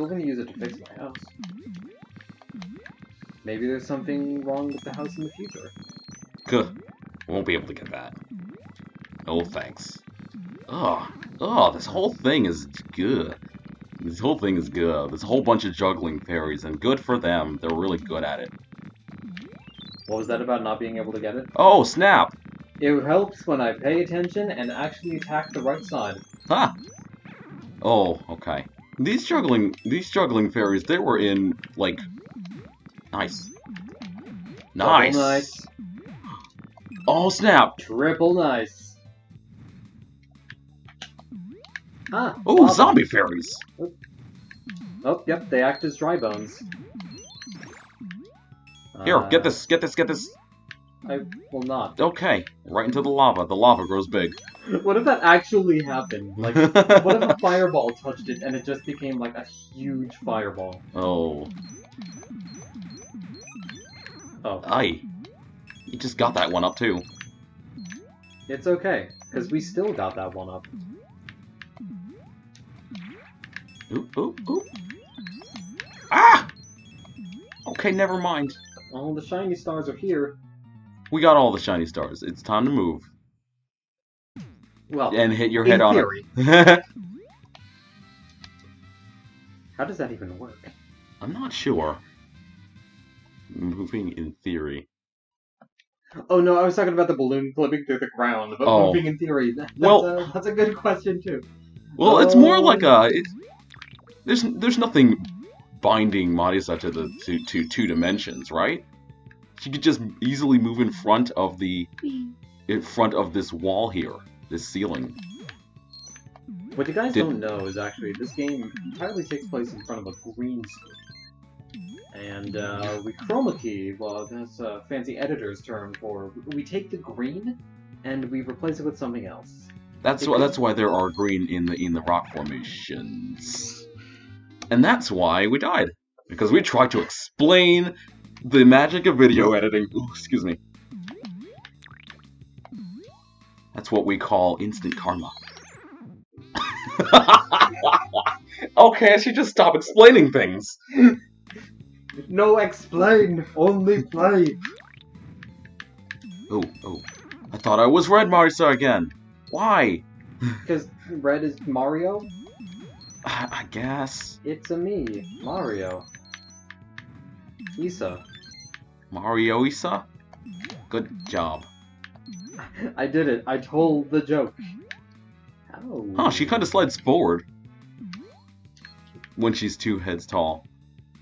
still gonna use it to fix my house. Maybe there's something wrong with the house in the future. Good. Won't be able to get that. No thanks. Oh, oh, this whole thing is good. This whole thing is good. There's a whole bunch of juggling fairies, and good for them. They're really good at it. What was that about not being able to get it? Oh, snap! It helps when I pay attention and actually attack the right side. Ha! Oh, okay. These juggling, these juggling fairies, they were in, like... Nice. Nice! Double nice. Oh, snap! Triple nice. Ah. Oh, zombie fairies! Oh, yep, they act as dry bones. Here, Uh, get this, get this, get this. I will not. Okay, right into the lava. The lava grows big. What if that actually happened? Like, what if a fireball touched it and it just became like a huge fireball? oh, Oh, aye. You just got that one up too. it's okay, because we still got that one up. Oop, oop, oop. Ah! Okay, never mind. All the shiny stars are here. We got all the shiny stars. It's time to move. Well, And hit your head on theory. it. How does that even work? I'm not sure. Moving in theory. Oh no, I was talking about the balloon flipping through the ground, but Oh. moving in theory. That's, Well- a, that's a good question too. Well, it's more um, like Oh. a. It, there's there's nothing binding Marisa to the to, to two dimensions, right? She could just easily move in front of the in front of this wall here, this ceiling. What you guys Did- don't know is actually this game entirely takes place in front of a green screen. And uh, we chroma key, well, that's a fancy editor's term for we take the green and we replace it with something else. That's why that's why there are green in the in the rock formations, and that's why we died because we tried to explain the magic of video editing. Ooh, excuse me. That's what we call instant karma. okay, I should just stop explaining things. No explain, only play. Oh, oh. I thought I was Red Marisa again. Why? Because red is Mario, I, I guess. it's a me, Mario. Isa. Mario Isa? Good job. I did it, I told the joke. Oh. Huh, she kind of slides forward. When she's two heads tall.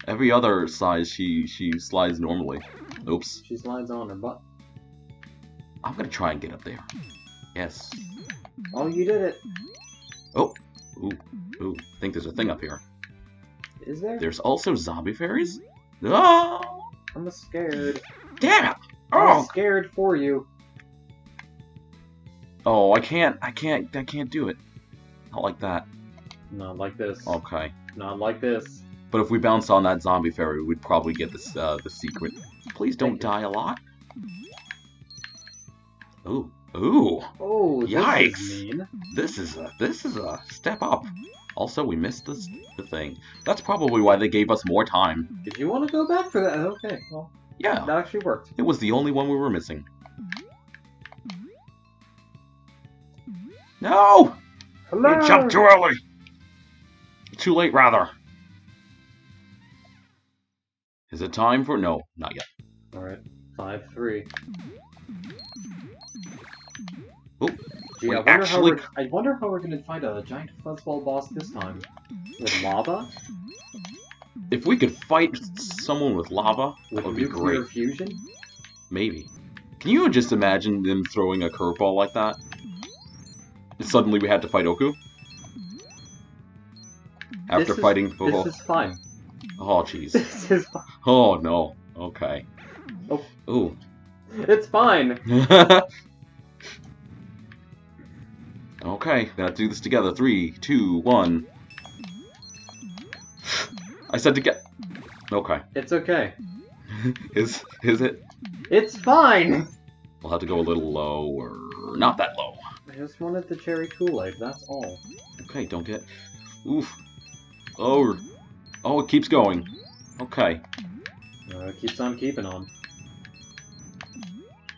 Every other size, she, she slides normally. Oops. She slides on her butt. I'm gonna try and get up there. Yes. Oh, you did it. Oh. Ooh, ooh. I think there's a thing up here. Is there? There's also zombie fairies? Oh! I'm scared. Damn it! Oh! I'm Oh! scared for you. Oh, I can't, I can't, I can't do it. Not like that. Not like this. Okay. Not like this. But if we bounce on that zombie fairy, we'd probably get this, uh, the secret. Please don't die a lot. Ooh, ooh, Oh, this Yikes. is mean. this is a, this is a step up. Also, we missed this, the thing. That's probably why they gave us more time. If you want to go back for that, okay. Well, Yeah, that actually worked. it was the only one we were missing. No! Hello. You jumped too early! Too late, rather. Is it time for... No, not yet. All right. Five three. Oh, Gee, I wonder actually- how we're, I wonder how we're gonna fight a giant fuzzball boss this time. With lava? If we could fight someone with lava, that would be nuclear great. fusion? Maybe. Can you just imagine them throwing a curveball like that? Suddenly we had to fight Oku? After This is- fighting This Poho? is fine. Oh, jeez. This is fine. Oh, no. Okay. Oh. Ooh. It's fine. okay, gotta do this together. Three, two, one. I said to get. Okay. It's okay. Is is it? It's fine. We'll have to go a little lower. Not that just wanted the cherry Kool-Aid. That's all. Okay, don't get. Oof. Oh. Oh, it keeps going. Okay. Uh, it keeps on keeping on.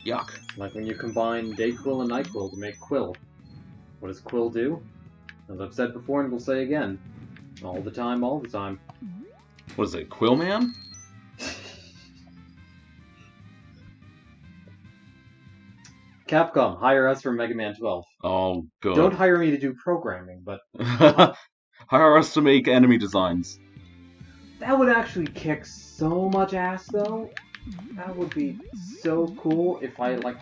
Yuck. Like when you combine Dayquil and Nyquil to make Quill. What does Quill do? As I've said before and will say again. All the time, all the time. What is it, Quillman? Capcom, hire us for Mega Man 12. Oh, good. Don't hire me to do programming, but Hire us to make enemy designs. that would actually kick so much ass, though. That would be so cool if I, like,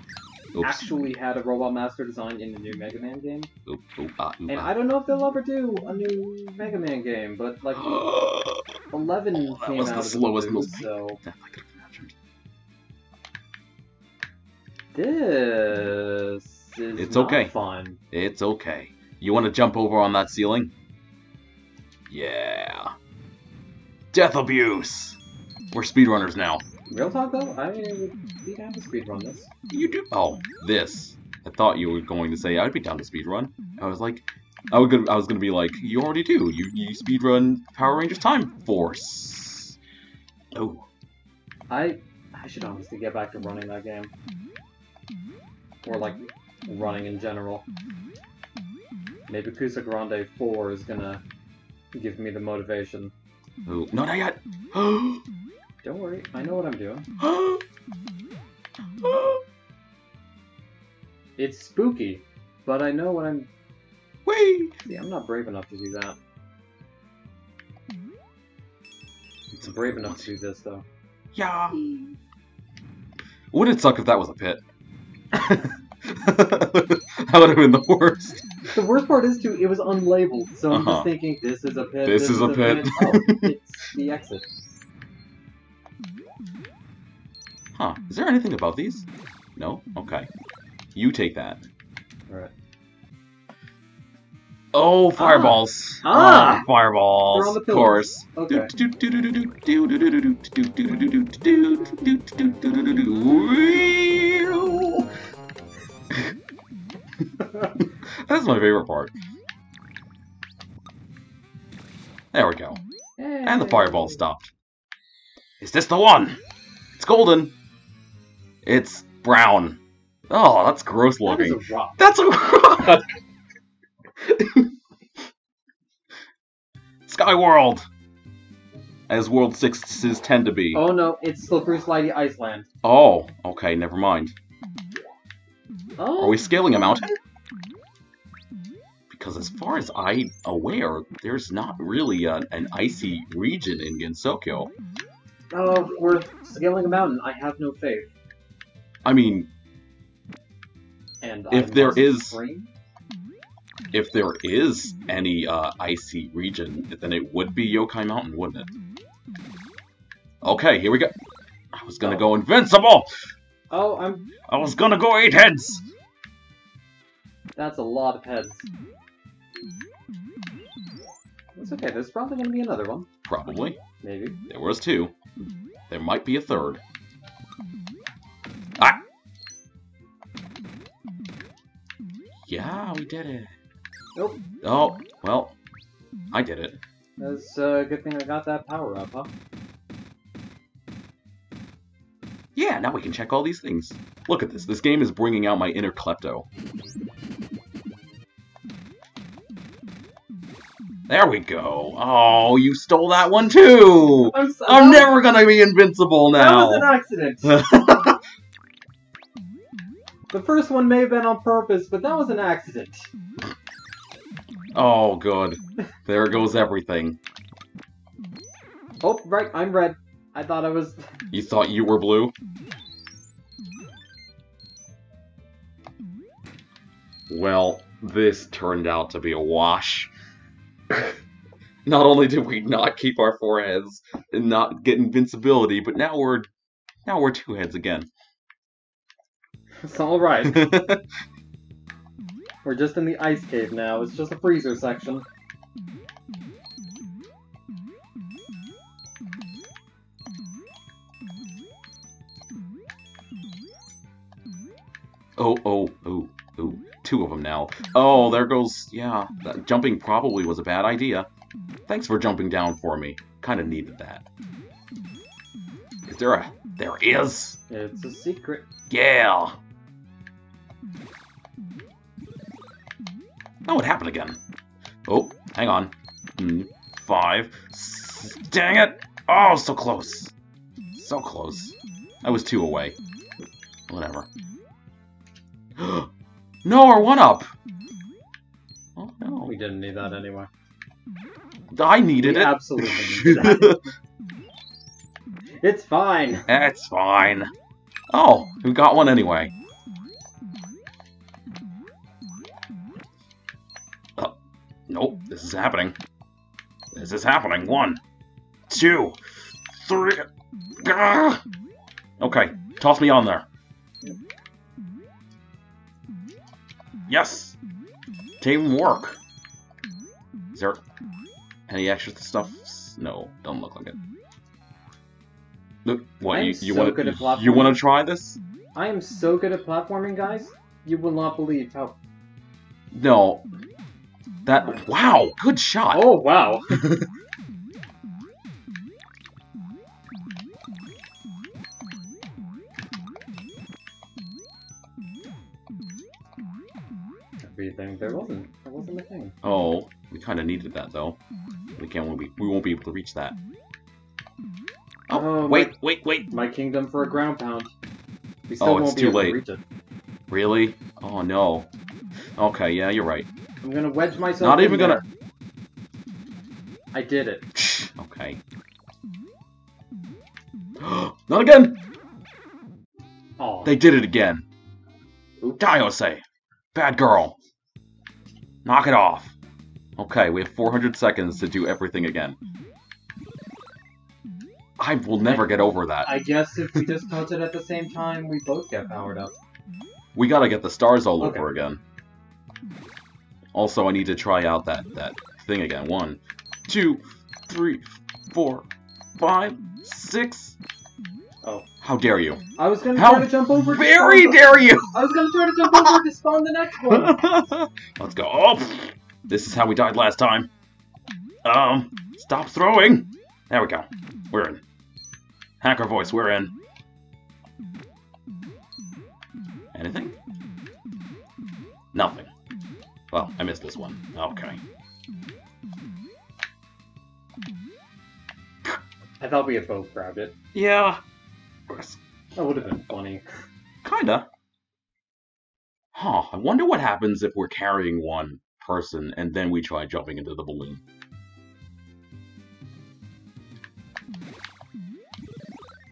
Oops. actually had a Robot Master design in the new Mega Man game. Oop, oop, ah, oop, And ah. I don't know if they'll ever do a new Mega Man game, but, like, 11 that came out the slowest, the blue, most- so this is It's not okay. fun. It's okay. You want to jump over on that ceiling? Yeah. Death abuse! We're speedrunners now. Real talk though, I would be down to speedrun this. You do? Oh, this. I thought you were going to say I'd be down to speedrun. I was like, I was gonna, I was gonna be like, you already do. You, you speedrun Power Rangers Time Force. Oh, I I should honestly get back to running that game. Or like running in general. Maybe Kusa Grande 4 is gonna give me the motivation. oh, no, not yet. Don't worry, I know what I'm doing. It's spooky, but I know what I'm. Wait. See, I'm not brave enough to do that. I'm brave enough to do this though. Yeah. Would it suck if that was a pit? That would have been the worst. The worst part is too, it was unlabeled, so I'm Uh-huh. just thinking this is a pit. This is a pit. Oh, it's the exit. Huh. Is there anything about these? No? Okay. You take that. Alright. Oh, fireballs. Ah! Oh, fireballs. They're on the of pillars. course. Okay. That's my favorite part. There we go. And the fireball stopped. Is this the one? It's golden. It's brown. Oh, that's gross That is looking. a rock. That's a rock! Sky World! As World 6s tend to be. Oh no, it's Slippery Slidey Iceland. Oh, okay, never mind. Oh, Are we scaling a mountain? Because as far as I'm aware, there's not really a, an icy region in Gensokyo. Oh, we're scaling a mountain. I have no faith. I mean, And If there is- if there is any uh, icy region, then it would be Yokai Mountain, wouldn't it? Okay, here we go. I was gonna go invincible! Oh, I'm. I was gonna go eight heads! That's a lot of heads. It's okay. There's probably gonna be another one. Probably. Maybe. There was two. There might be a third. Ah! Yeah, we did it. Nope. Oh, well, I did it. That's a good thing I got that power up, huh? Yeah, now we can check all these things. Look at this. This game is bringing out my inner klepto. There we go. Oh, you stole that one too! I'm, so, I'm never gonna be invincible now. That was an accident. the first one may have been on purpose, but that was an accident. Oh, good. There goes everything. Oh, right. I'm red. I thought I was. You thought you were blue? Well, this turned out to be a wash. not only did we not keep our foreheads and not get invincibility, but now we're now we're two heads again. It's all right. We're just in the ice cave now. It's just a freezer section. oh, oh, oh, oh, two of them now. Oh, there goes, yeah, that jumping probably was a bad idea. Thanks for jumping down for me. Kind of needed that. Is there a... There is! It's a secret. Yeah! Oh, it happened again. Oh, hang on. Hmm, Five. S- Dang it! Oh, so close. So close. I was two away. Whatever. no, our one up! Oh, no. We didn't need that anyway. I needed we it. absolutely need that. it's fine. That's fine. Oh, we got one anyway. Oh, nope, this is happening. This is happening. One, two, three. Gah! Okay, toss me on there. Yes! Even work. Is there any extra stuff? No, don't look like it. Look, what you you so want good at you want to try this? I am so good at platforming, guys. You will not believe how. No. That wow, good shot. Oh wow! Everything there wasn't. There wasn't a thing. Oh, we kind of needed that though. We can't. We we won't be able to reach that. Oh, Oh, wait, wait, wait. My kingdom for a ground pound. We oh, still Oh, won't it's be too able late. to reach it. Really? Oh no. Okay, yeah, you're right. I'm gonna wedge myself. Not even gonna-. I did it. okay. Not again. Oh, They did it again. Diose, bad girl. Knock it off. Okay, we have 400 seconds to do everything again. I will never get over that. I guess if we just touch it at the same time, we both get powered up. We gotta get the stars all Okay. over again. Also, I need to try out that, that thing again. One, two, three, four, five, six. Oh. How dare you? I was gonna How try to jump over. to Very spawn dare you! I was gonna try to jump over to spawn the next one. Let's go. Oh, this is how we died last time. Um, stop throwing. There we go. We're in. Hacker voice, we're in. Anything? Nothing. Well, I missed this one. Okay. I thought we had both grabbed it. Yeah. That would have been funny. Kinda. Huh, I wonder what happens if we're carrying one person and then we try jumping into the balloon.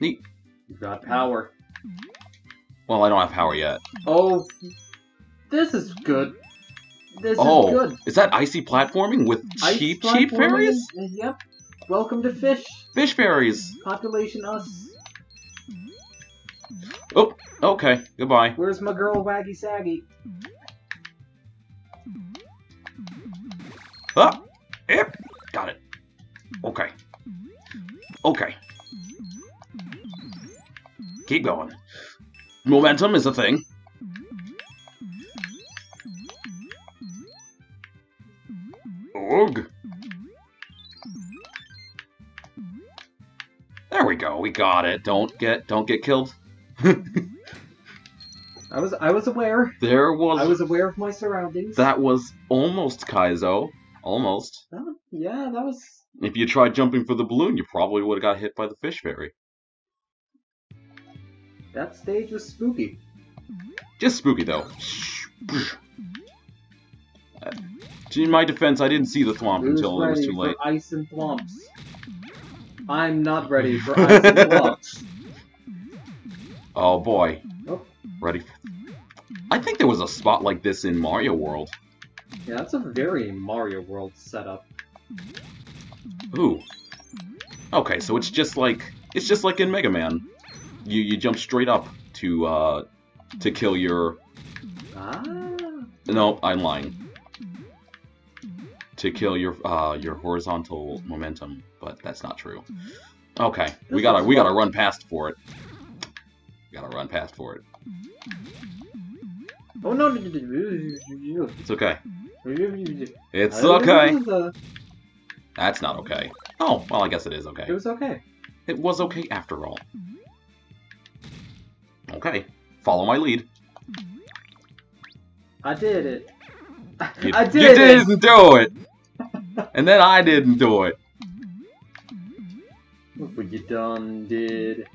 Neat. You've got power. Well, I don't have power yet. Oh, this is good. This Oh, is good. is that icy platforming with Ice cheap, cheap fairies? Yep. Welcome to Fish. Fish fairies. Population us. Oh, okay. Goodbye. Where's my girl Waggy Saggy? Ah! Yep. Got it. Okay. Okay. Keep going. Momentum is a thing. Ugh. There we go. We got it. Don't get don't get killed. I was I was aware. There was, I was aware of my surroundings. that was almost Kaizo. Almost. Oh, yeah, that was. If you tried jumping for the balloon, you probably would have got hit by the fish fairy. That stage was spooky. Just spooky though. In my defense, I didn't see the thwomp Who's until it was too late. for ice and thwomps? I'm not ready for ice and thwomps. Oh boy. Oh. Ready? For... I think there was a spot like this in Mario World. Yeah, that's a very Mario World setup. Ooh. Okay, so it's just like it's just like in Mega Man. You you jump straight up to uh to kill your Ah. no, I'm lying. To kill your uh your horizontal momentum, but that's not true. Okay, we gotta we gotta run past for it. Gotta run past for it. Oh no! It's okay. It's okay. That's not okay. Oh, well, I guess it is okay. It was okay. It was okay after all. Okay, follow my lead. I did it. You, I you did it. didn't do it! and then I didn't do it. What you done did.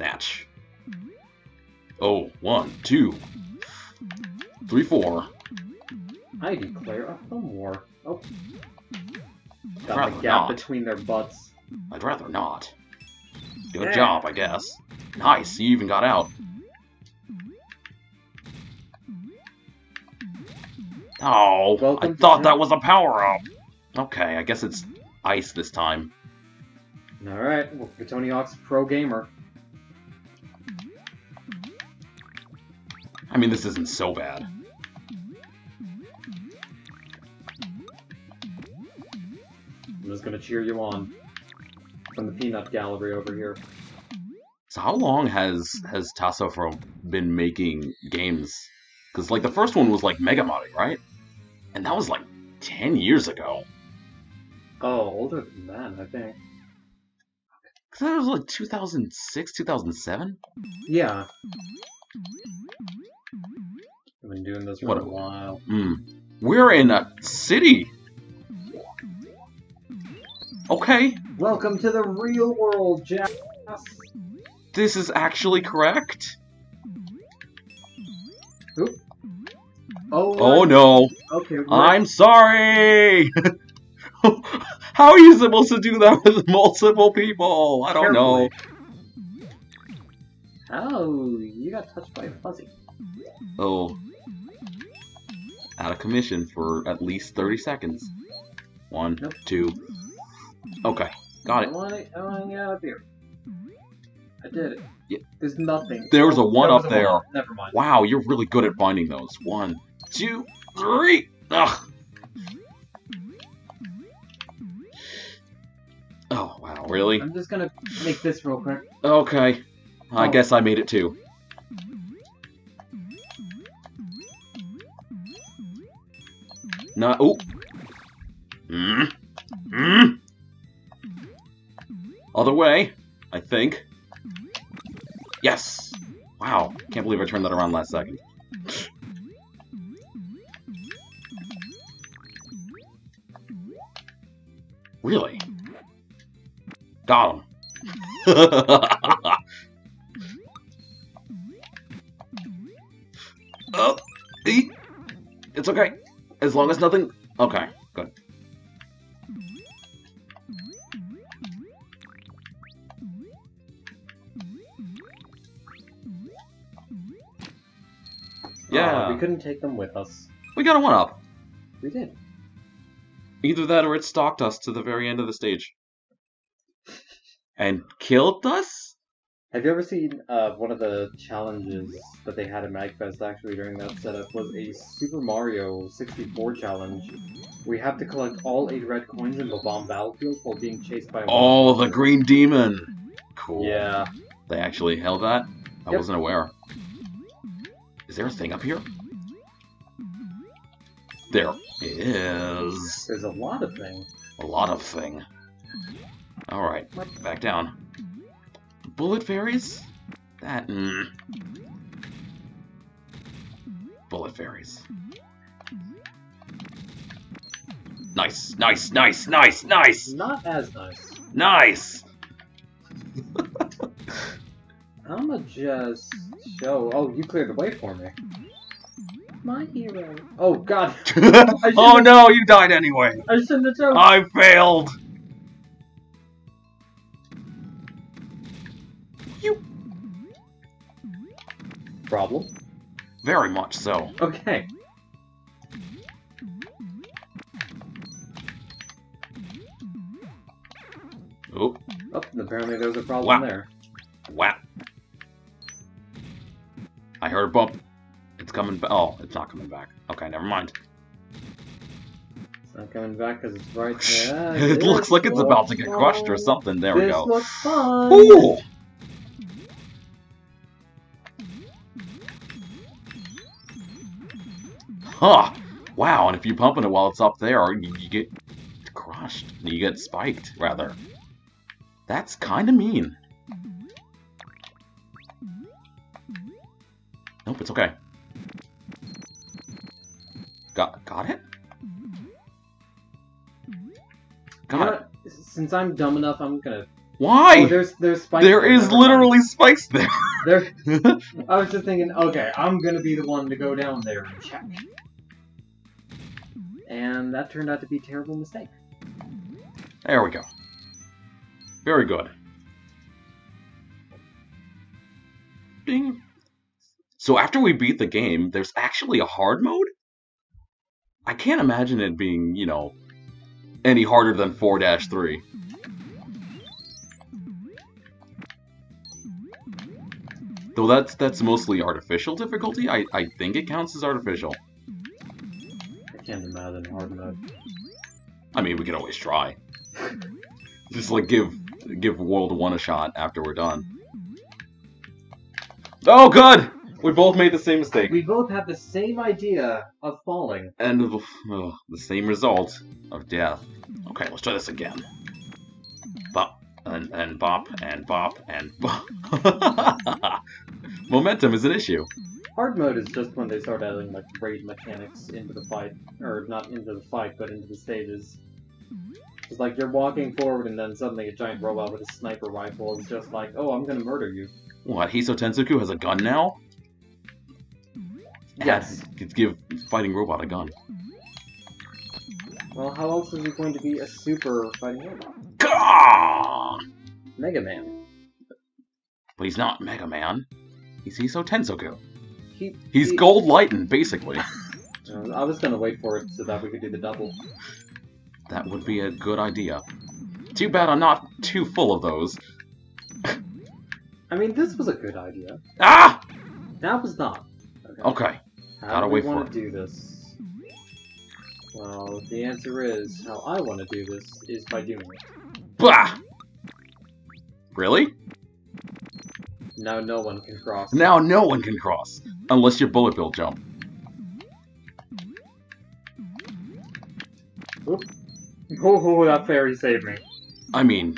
Snatch. Oh, one, two, three, four. I declare a film war. Oh. Got Rather the gap not. between their butts. I'd rather not. Good Yeah. job, I guess. Nice, you even got out. Oh, Welcome I thought that was a power-up. Okay, I guess it's ice this time. Alright, well, Tony Hawk's a pro gamer. I mean, this isn't so bad. I'm just gonna cheer you on. From the peanut gallery over here. So how long has has Tasofro been making games? Because like the first one was like Mega Mario, right? And that was like ten years ago. Oh, older than that, I think. Because that was like 2006, 2007. Yeah. I've been doing this for What a a- while. Hmm. We're in a city. Okay, Welcome to the real world, Jack. this is actually correct. Oh, Oh no, Okay, I'm sorry. How are you supposed to do that with multiple people? I don't know. Oh, you got touched by a fuzzy. Oh. Out of commission for at least 30 seconds. One, Nope. two. Okay, got I it. want to, I want to get out of here. I did it. Yeah. There's nothing. There was a one there up a there. one. Never mind. Wow, you're really good at finding those. One, two, three. Ugh. Oh, wow, really? I'm just gonna make this real quick. Okay. I Oh. guess I made it too. No. Oh. Mm. Mm. Other way, I think. Yes. Wow. Can't believe I turned that around last second. Really? Got him. It's okay. As long as nothing. Okay, good. Yeah, Uh, we couldn't take them with us. we got a one up. We did. Either that or it stalked us to the very end of the stage. And killed us? Have you ever seen uh, one of the challenges that they had at MagFest actually during that setup was a Super Mario 64 challenge. We have to collect all eight red coins in the bomb battlefield while being chased by Oh, the green demon. Cool. Yeah. They actually held that? I Yep. wasn't aware. Is there a thing up here? There is There's a lot of thing. a lot of thing. Alright, back down. Bullet fairies? That, mm. Bullet fairies. Nice, nice, nice, nice, nice, Not as nice. nice! I'ma just show. Oh, you cleared the way for me. My hero. Oh god. oh no, you died anyway! I shouldn't have chosen. I failed! Problem. very much so. Okay. Oh, Oh, and apparently there's a problem Wow. there. wow. I heard a bump. It's coming back. Oh, it's not coming back. Okay, never mind. It's not coming back because it's right there. it looks like it's about to get crushed or something. There we this go. looks fun. Ooh! Huh. Wow, and if you pump it while it's up there, you, you get crushed. You get spiked, rather. That's kind of mean. Nope, it's okay. Got got it? You Got know it. Since I'm dumb enough, I'm gonna. Why? Oh, there's there's spikes. there there, is mind. literally spikes there. There. I was just thinking, okay, I'm gonna be the one to go down there and check. And that turned out to be a terrible mistake. there we go. Very good. Ding. So after we beat the game, there's actually a hard mode? I can't imagine it being, you know, any harder than 4-3. Though that's that's mostly artificial difficulty. I, I think it counts as artificial. I can't imagine hard mode. I mean, we can always try. Just like give give World One a shot after we're done. Oh, good. We both made the same mistake, We both have the same idea of falling. and the, the same result of death. Okay, let's try this again. Bop and and bop and bop and bop. Momentum is an issue. Hard mode is just when they start adding like raid mechanics into the fight, or not into the fight, but into the stages. It's like you're walking forward and then suddenly a giant robot with a sniper rifle is just like, oh, I'm gonna murder you. What? Hisoutensoku has a gun now? Yes. Could give fighting robot a gun. Well, how else is he going to be a super fighting robot? Gah! Mega Man. But he's not Mega Man. He's Hisoutensoku. He, He's he- Gold Lighten, basically. Uh, I was gonna wait for it so that we could do the double. That would be a good idea. Too bad I'm not too full of those. I mean, this was a good idea. Ah! That was not. Okay. Okay. How gotta do we wait want to do this? Well, the answer is how I want to do this is by doing it. Bah! Really? Now no one can cross. Now no one can cross. Unless you're Bullet Bill jump. Oh, that fairy saved me. I mean,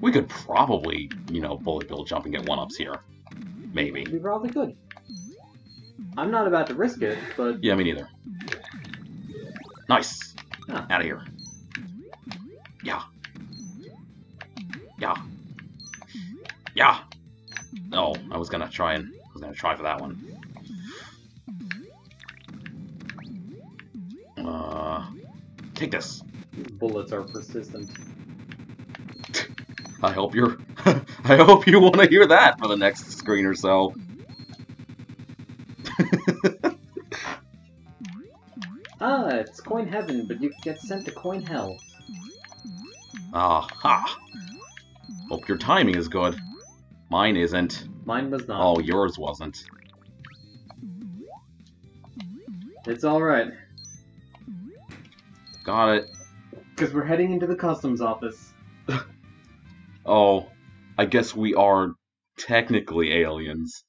we could probably, you know, Bullet Bill jump and get one-ups here. Maybe. We probably could. I'm not about to risk it, but Yeah, me neither. Nice. Huh. Out of here. Yeah. Yeah. Yeah. Oh, I was gonna try and I was gonna try for that one. Uh, take this. bullets are persistent. I hope you're. I hope you want to hear that for the next screen or so. Ah, it's coin heaven, but you get sent to coin hell. Aha! Hope your timing is good. Mine isn't. Mine was not. Oh, yours wasn't. It's alright, Got it. because we're heading into the customs office. Oh, I guess we are technically aliens.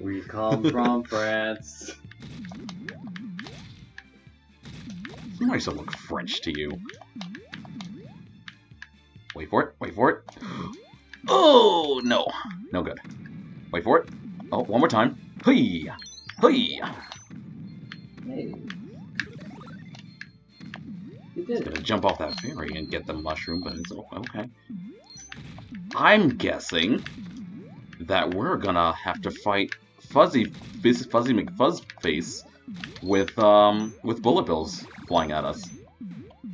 We come from France. Why does it look French to you? Wait for it. Wait for it. Oh, no. No good. Wait for it. Oh, one more time. Hey! Hey! Hey. Gonna jump off that ferry and get the mushroom, but it's okay. I'm guessing that we're gonna have to fight Fuzzy Fizz, Fuzzy McFuzzface with um with bullet bills flying at us.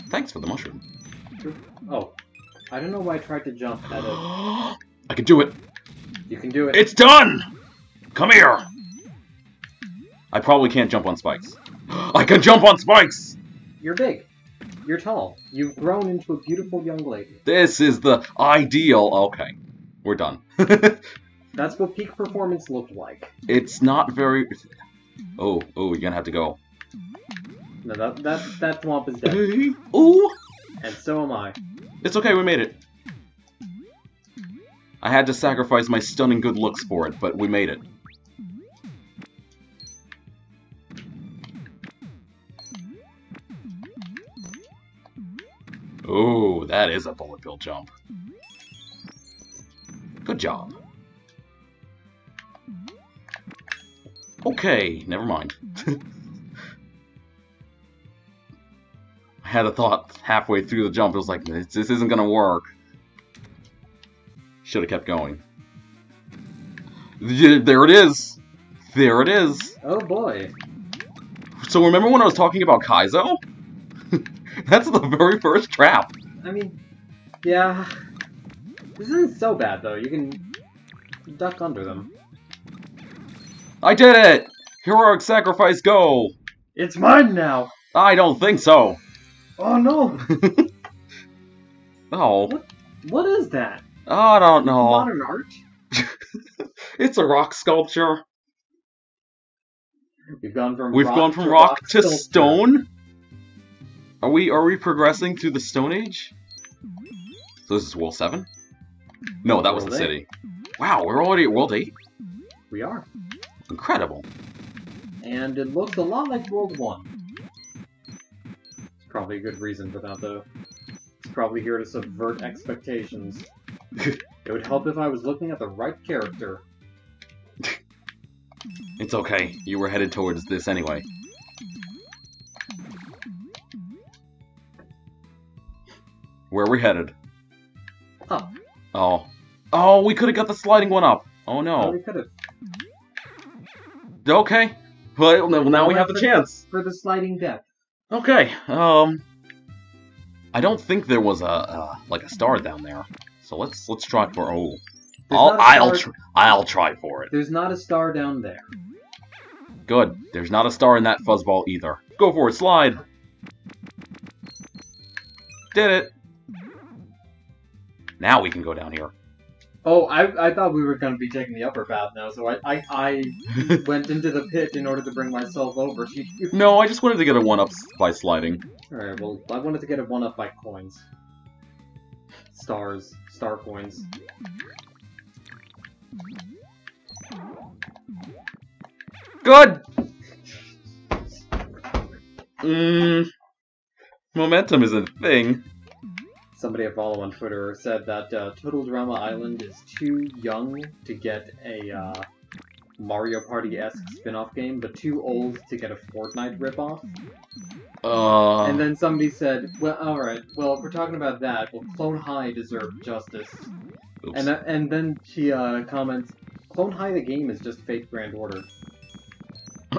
Thanks for the mushroom. Oh. I don't know why I tried to jump at it. I can do it. You can do it. It's done. Come here. I probably can't jump on spikes. I can jump on spikes. You're big. You're tall. You've grown into a beautiful young lady. This is the ideal. Okay, we're done. That's what peak performance looked like. It's not very. Oh, oh, you're gonna have to go. No, that that that swamp is dead, Ooh, and so am I. it's okay. We made it. I had to sacrifice my stunning good looks for it, but we made it. Ooh, that is a bullet bill jump. Good job. Okay, never mind. I had a thought halfway through the jump. It was like, this, this isn't gonna work. Should have kept going. There it is. There it is. Oh boy. So remember when I was talking about Kaizo? That's the very first trap. I mean, yeah. This isn't so bad though. You can duck under them. I did it! Heroic sacrifice, go! It's mine now. I don't think so. Oh no. Oh, what is that? I don't know. Modern art? It's a rock sculpture. We've gone from We've rock gone from to rock to sculpture. stone. Are we are we progressing through the Stone Age? So this is World Seven? No, that was the city. Wow, we're already at World Eight. We are. Incredible. And it looks a lot like World 1. It's probably a good reason for that, though. It's probably here to subvert expectations. it would help if I was looking at the right character. It's okay. You were headed towards this anyway. Where are we headed? Up. Oh. Oh, we could have got the sliding one up. Oh Oh, no. we could have. Okay. Well, now now we have the chance. For the sliding death. Okay. Um. I don't think there was a uh, like a star down there. So let's let's try for oh. There's I'll not a I'll star- tr I'll try for it. There's not a star down there. Good. There's not a star in that fuzzball either. Go for it, slide. Did it. Now we can go down here. Oh, I, I thought we were going to be taking the upper path now, so I, I, I went into the pit in order to bring myself over. No, I just wanted to get a one up by sliding. Alright, well, I wanted to get a one up by coins. Stars. Star coins. Good. Mmm. Momentum is a thing. Somebody I follow on Twitter said that uh, Total Drama Island is too young to get a uh, Mario Party-esque spin-off game, but too old to get a Fortnite ripoff. Uh. and then somebody said, well, alright, well, if we're talking about that, well, Clone High deserved justice. oops. And, th- and then she uh, comments, Clone High the game is just fake Grand Order.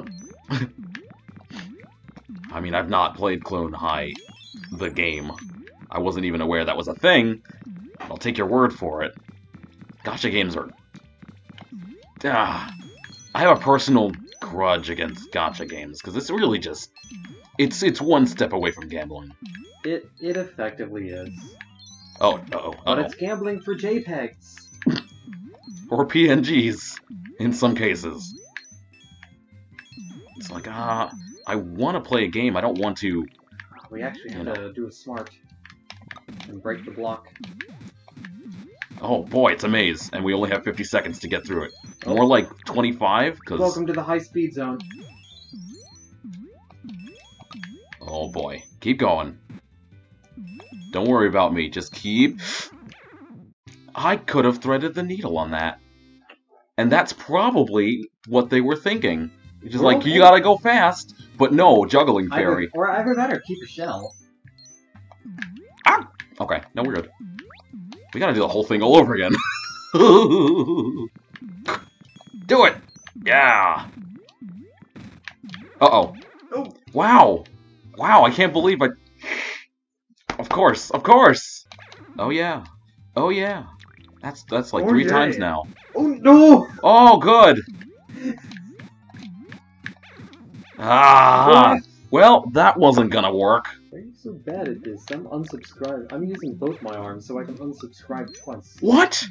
I mean, I've not played Clone High, the game. I wasn't even aware that was a thing. I'll take your word for it. Gacha games are. Ah, I have a personal grudge against gacha games because it's really just. It's it's one step away from gambling. It it effectively is. Oh, uh oh, But uh it's gambling for JPEGs. or PNGs in some cases. It's like ah, I want to play a game. I don't want to. We actually have You to do a smart and break the block. Oh boy, it's a maze, and we only have 50 seconds to get through it. More like 25, because... Welcome to the high speed zone. Oh boy. Keep going. Don't worry about me, just keep... I could have threaded the needle on that. And that's probably what they were thinking. Just like, you gotta go fast, but no, juggling fairy. Either, or either that or keep a shell. Ah! Okay, no, we're good. We gotta do the whole thing all over again. do it! Yeah! Uh-oh. Oh. Wow! Wow, I can't believe I... Of course, of course! Oh yeah. Oh yeah. That's that's like Oh, three yeah. times now. Oh no! Oh, good! Ah! Well, that wasn't gonna work. So bad at this? I'm unsubscribed. I'm using both my arms so I can unsubscribe twice. What?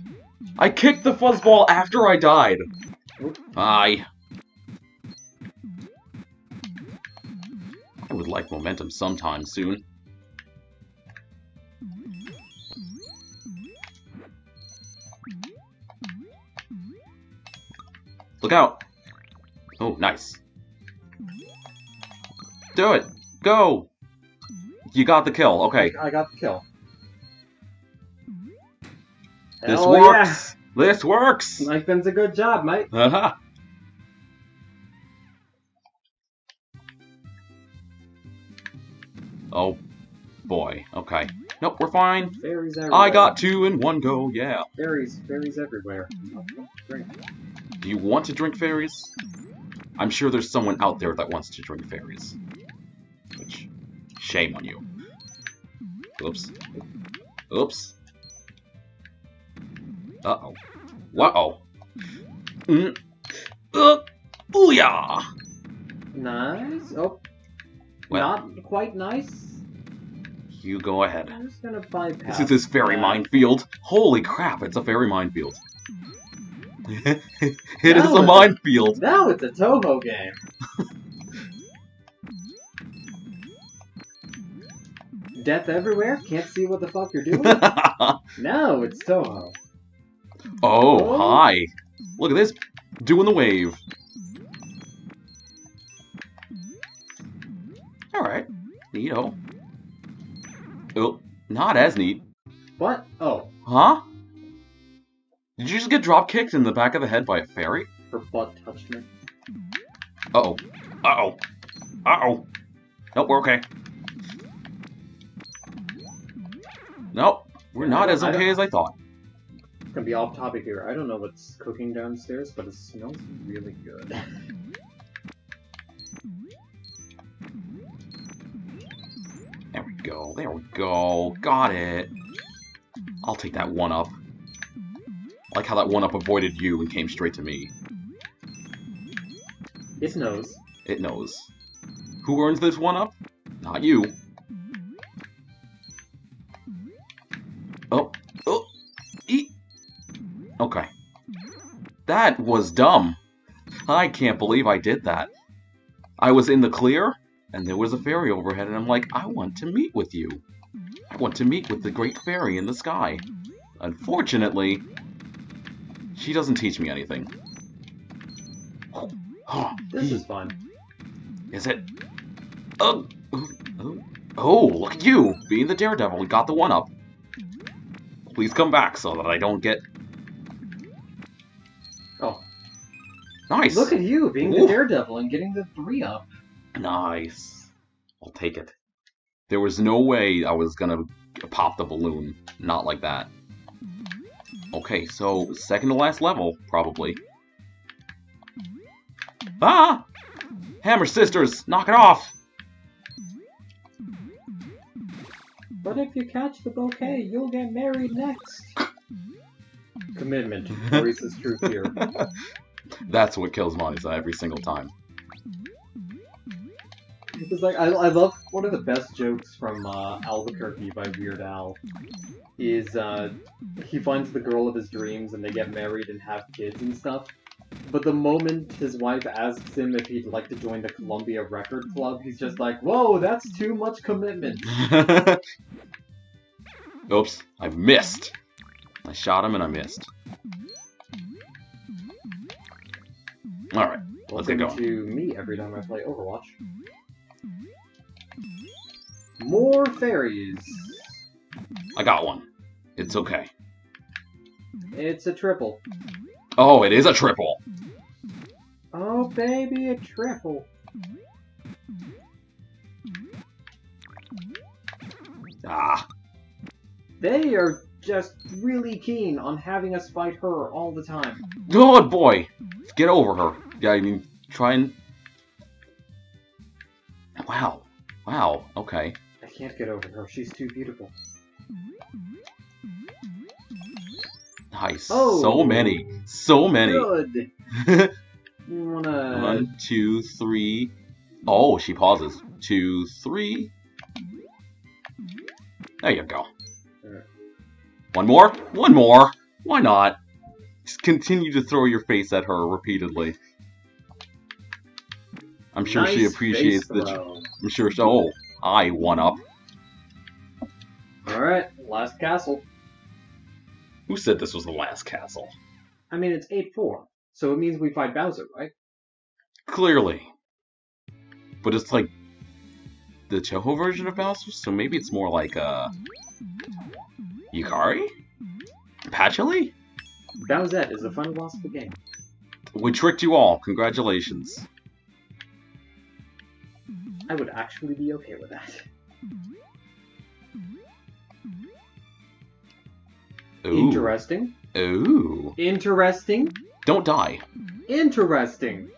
I kicked the fuzzball after I died. Aye. I would like momentum sometime soon. Look out! Oh, nice. Do it! Go! You got the kill. Okay. I got the kill. This Hell works. Yeah. This works. Mike a good job, mate. Uh huh. Oh boy. Okay. Nope, we're fine. Fairies everywhere. I got two in one go. Yeah. Fairies, fairies everywhere. Do you want to drink fairies? I'm sure there's someone out there that wants to drink fairies. Shame on you. Oops. Oops. Uh-oh. Wow. Mm. Uh, booyah! Nice. Oh, Well. not quite nice. You go ahead. I'm just gonna bypass. This is this fairy that. minefield. Holy crap, it's a fairy minefield. it is That a minefield. Now it's a Touhou game. Death everywhere. Can't see what the fuck you're doing. no, it's Touhou. oh, Oh. hi. Look at this. Doing the wave. Alright. Neato. Oh. oh, not as neat. What? Oh, Huh? Did you just get drop kicked in the back of the head by a fairy? her butt touched me. Uh-oh. Uh-oh. Uh-oh. Nope, we're okay. Nope. We're not as okay as I thought. It's Gonna be off topic here. I don't know what's cooking downstairs, but it smells really good. There we go. There we go. Got it. I'll take that one up. I like how that one up avoided you and came straight to me. It knows. It knows. Who earns this one up? Not you. Okay. That was dumb. I can't believe I did that. I was in the clear, and there was a fairy overhead, and I'm like, I want to meet with you. I want to meet with the great fairy in the sky. Unfortunately, she doesn't teach me anything. Oh, This is fun. is it? Oh, oh, oh, look at you, being the daredevil. Got the one up. Please come back so that I don't get. Nice. look at you being the Ooh. daredevil and getting the three up. Nice. I'll take it. There was no way I was gonna pop the balloon. Not like that. Okay, so second to last level, probably. Ah! Hammer Sisters, knock it off! But if you catch the bouquet, you'll get married next. Commitment. Marisa's truth here. That's what kills Marisa every single time. It's like I, I love one of the best jokes from uh, Albuquerque by Weird Al is uh, he finds the girl of his dreams and they get married and have kids and stuff. But the moment his wife asks him if he'd like to join the Columbia Record Club, he's just like, "Whoa, that's too much commitment." Oops, I missed. I shot him and I missed. Alright, Let's get going. to me every time I play Overwatch. More fairies. I got one. It's okay. It's a triple. Oh, it is a triple. Oh baby, a triple. Ah, They are just really keen on having us fight her all the time. good boy. Get over her. Yeah, I mean, try and. Wow. Wow. Okay. I can't get over her. She's too beautiful. Nice. Oh. So many. So many. Good. Wanna? One, two, three. Oh, she pauses. Two, three. There you go. One more? One more. Why not? Just continue to throw your face at her repeatedly. I'm sure she appreciates the. I'm sure. So, oh, I one up. All right, last castle. Who said this was the last castle? I mean, it's eight four, so it means we fight Bowser, right? Clearly. But it's like the Touhou version of Bowser, so maybe it's more like uh Yukari? Patchouli? Bowsette is the final boss of the game. We tricked you all. Congratulations. I would actually be okay with that. Ooh. Interesting. Ooh. Interesting. Don't die. Interesting.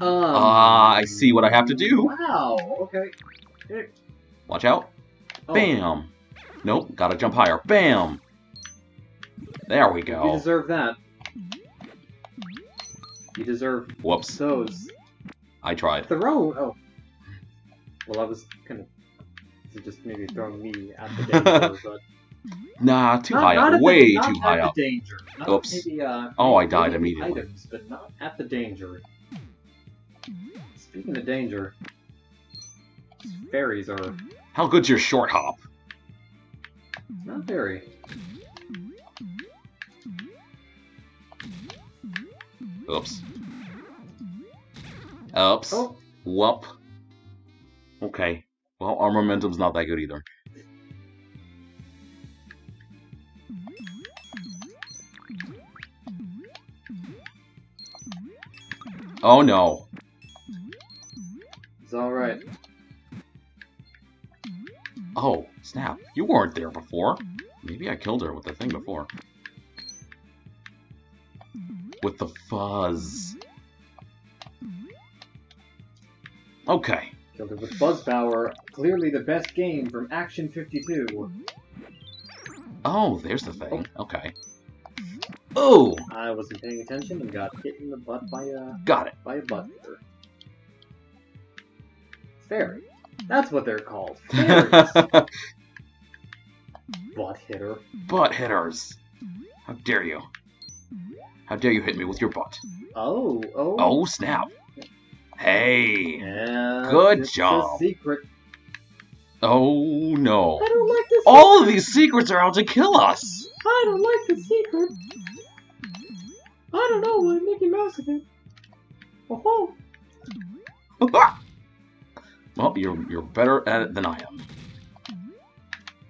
Um, Ah, I see what I have to do. Wow. Okay. Watch out. Oh, Bam. Nope, gotta jump higher. Bam. There we go. You deserve that. You deserve Whoops. those. I tried. Throw. Oh. Well, I was kind of just maybe throwing me at the danger, but Nah, too not, high not up. the- Way not too high the up. danger. Not Oops. Maybe, uh, Oh, I died immediately. Items, but not at the danger. Speaking of danger, fairies are How good's your short hop? Not very. Oops. Oops. Oh, Whoop. Okay. Well, our momentum's not that good either. Oh no. Snap. You weren't there before. Maybe I killed her with the thing before. With the fuzz. Okay. Killed it with Fuzz Power. Clearly the best game from Action 52. Oh, there's the thing. Oh. Okay. Oh, I wasn't paying attention and got hit in the butt by a got it. by a butt hitter. Fairy. That's what they're called. Fairies. butt hitter. butt hitters. Mm-hmm. How dare you? How dare you hit me with your butt? Oh, oh. Oh, snap. Hey. Yeah, Good it's job. A secret. Oh, no. I don't like this. All of these secrets are out to kill us. I don't like the secret. I don't know what Mickey Mouse is. Oh, oh. well, you're, you're better at it than I am.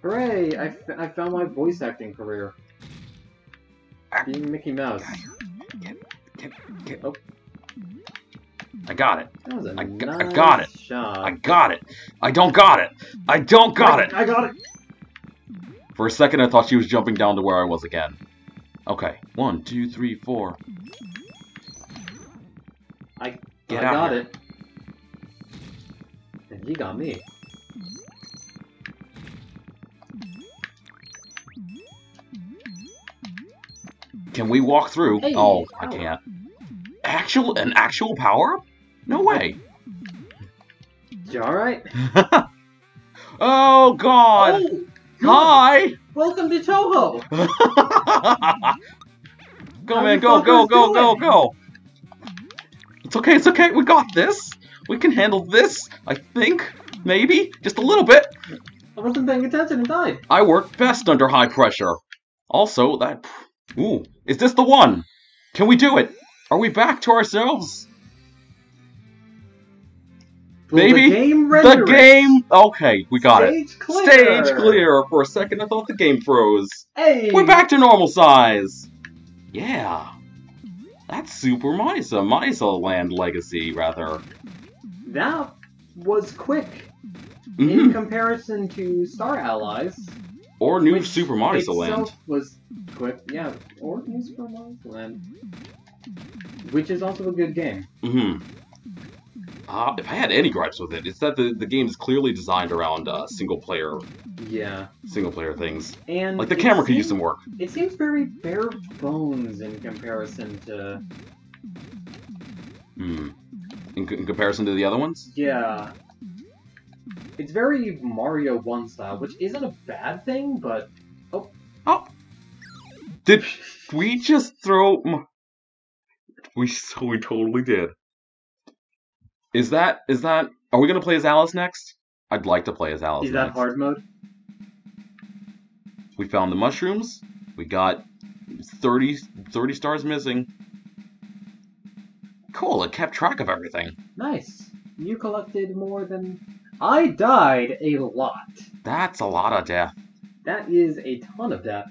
Hooray! I, f- I found my voice acting career. Being Mickey Mouse. Oh. I got it. That was a I g- I nice got it. shot. I got it. I don't got it. I don't got it. I got it. For a second, I thought she was jumping down to where I was again. Okay. One, two, three, four. I, Get I out got here. it. And he got me. Can we walk through? Hey, oh, I can't. Actual an actual power up? No way. You alright? oh God! Oh! Hi! Welcome to Touhou! go How man, you go, go, fuckers go, go, go! It's okay, it's okay. We got this. We can handle this. I think, maybe, just a little bit. I wasn't paying attention and died. I work best under high pressure. Also, that. Ooh, is this the one? Can we do it? Are we back to ourselves? Maybe the game The game. Okay, we got it. Stage clear. Stage clear. For a second, I thought the game froze. Hey! We're back to normal size. Yeah. That's Super Misa. Misa Land Legacy, rather. That was quick in Mhm. comparison to Star Allies. Or New which Super itself Land. was quick, yeah, or New Super Mario Land, which is also a good game. hmm Uh, if I had any gripes with it, it's that the, the game is clearly designed around uh, single player Yeah, single player things. and Like the camera could use some work. It seems very bare bones in comparison to Hmm. In, in comparison to the other ones? yeah. It's very Mario One style, which isn't a bad thing, but Oh! Oh! Did we just throw... We, we totally did. Is that... Is that... Are we gonna play as Alice next? I'd like to play as Alice is that next. hard mode? We found the mushrooms. We got 30, 30 stars missing. Cool, it kept track of everything. Nice. You collected more than I died a lot. That's a lot of death. That is a ton of death.